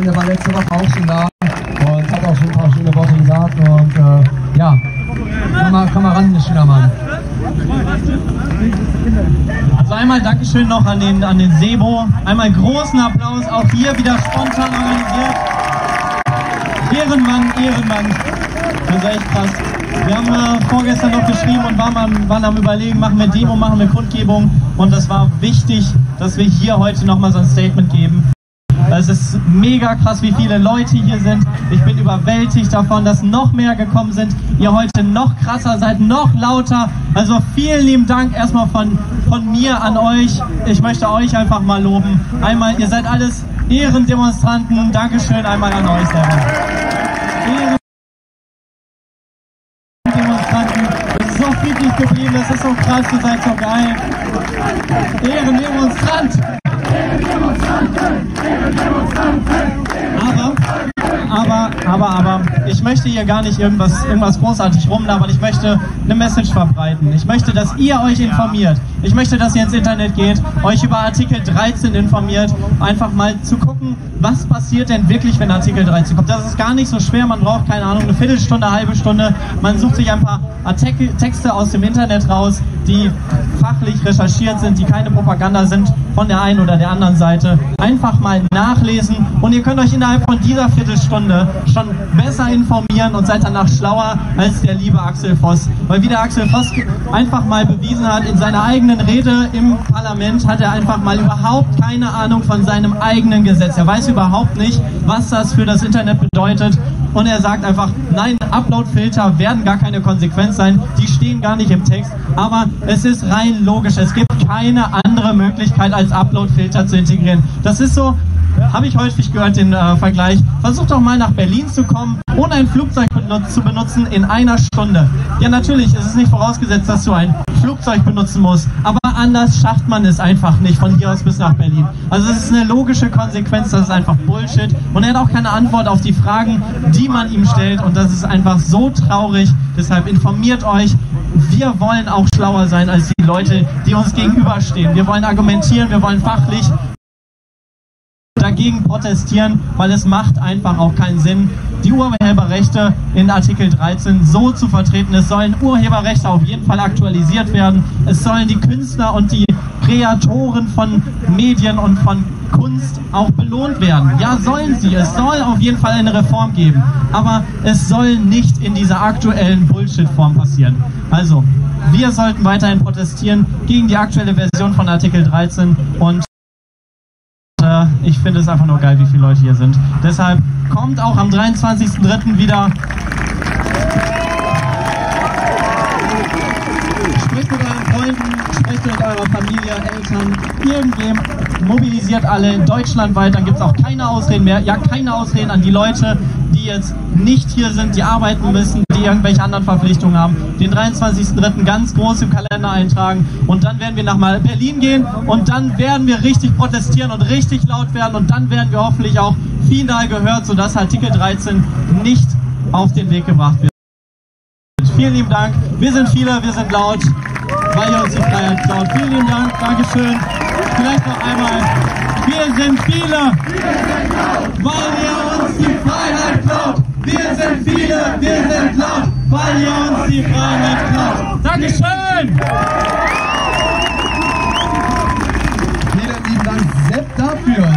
sagen, der war letzte Woche auch schon da und hat auch schon ein paar schöne Worte gesagt und äh, ja, komm mal, komm mal ran, schöner Mann. Also einmal Dankeschön noch an den, an den Sebo. Einmal großen Applaus, auch hier wieder spontan organisiert. Ehrenmann, Ehrenmann. Das ist echt krass. Wir haben äh, vorgestern noch geschrieben und waren am, waren am überlegen, machen wir Demo, machen wir Kundgebung. Und das war wichtig, dass wir hier heute nochmal so ein Statement geben. Es ist mega krass, wie viele Leute hier sind. Ich bin überwältigt davon, dass noch mehr gekommen sind. Ihr heute noch krasser seid, noch lauter. Also vielen lieben Dank erstmal von, von mir an euch. Ich möchte euch einfach mal loben. Einmal, ihr seid alles Ehrendemonstranten. Dankeschön einmal an euch selber. Friedlich geblieben, das ist so krass, ihr seid so geil. Ehrendemonstrant! Aber, aber, aber, aber, ich möchte hier gar nicht irgendwas, irgendwas großartig rumlabern. Ich möchte eine Message verbreiten. Ich möchte, dass ihr euch informiert. Ich möchte, dass ihr ins Internet geht, euch über Artikel 13 informiert, einfach mal zu gucken, was passiert denn wirklich, wenn Artikel 13 kommt. Das ist gar nicht so schwer. Man braucht, keine Ahnung, eine Viertelstunde, eine halbe Stunde. Man sucht sich ein paar Artikel, Texte aus dem Internet raus, die fachlich recherchiert sind, die keine Propaganda sind von der einen oder der anderen Seite. Einfach mal nachlesen und ihr könnt euch innerhalb von dieser Viertelstunde schon besser informieren und seid danach schlauer als der liebe Axel Voss. Weil wie der Axel Voss einfach mal bewiesen hat, in seiner eigenen Rede im Parlament hat er einfach mal überhaupt keine Ahnung von seinem eigenen Gesetz. Er weiß überhaupt nicht, was das für das Internet bedeutet. Und er sagt einfach, nein, Upload-Filter werden gar keine Konsequenz sein, die stehen gar nicht im Text, aber es ist rein logisch. Es gibt keine andere Möglichkeit, als Upload-Filter zu integrieren. Das ist so, habe ich häufig gehört, den äh, Vergleich. Versucht doch mal nach Berlin zu kommen, ohne ein Flugzeug zu benutzen in einer Stunde. Ja, natürlich ist es nicht vorausgesetzt, dass du ein Flugzeug benutzen musst, aber anders schafft man es einfach nicht von hier aus bis nach Berlin. Also es ist eine logische Konsequenz, das ist einfach Bullshit. Und er hat auch keine Antwort auf die Fragen, die man ihm stellt. Und das ist einfach so traurig. Deshalb informiert euch. Wir wollen auch schlauer sein als die Leute, die uns gegenüberstehen. Wir wollen argumentieren, wir wollen fachlich dagegen protestieren, weil es macht einfach auch keinen Sinn, die Urheberrechte in Artikel 13 so zu vertreten. Es sollen Urheberrechte auf jeden Fall aktualisiert werden. Es sollen die Künstler und die Kreatoren von Medien und von Kunst auch belohnt werden. Ja, sollen sie. Es soll auf jeden Fall eine Reform geben. Aber es soll nicht in dieser aktuellen Bullshit-Form passieren. Also, wir sollten weiterhin protestieren gegen die aktuelle Version von Artikel 13 und äh, ich finde es einfach nur geil, wie viele Leute hier sind. Deshalb kommt auch am 23.03. wieder. Sprecht mit euren Freunden, sprecht mit eurer Familie, Eltern, irgendwem. Mobilisiert alle deutschlandweit, dann gibt es auch keine Ausreden mehr. Ja, keine Ausreden an die Leute, die jetzt nicht hier sind, die arbeiten müssen, die irgendwelche anderen Verpflichtungen haben. Den 23.03. ganz groß im Kalender eintragen und dann werden wir nach Berlin gehen und dann werden wir richtig protestieren und richtig laut werden und dann werden wir hoffentlich auch final gehört, sodass Artikel 13 nicht auf den Weg gebracht wird. Vielen lieben Dank. Wir sind viele, wir sind laut, weil ihr uns die Freiheit klaut. Vielen lieben Dank, Dankeschön. Vielleicht noch einmal. Wir sind viele, weil ihr uns die Freiheit klaut. Wir sind viele, laut, weil ihr uns die Freiheit klaut. Dankeschön! Vielen lieben Dank, Sepp, dafür.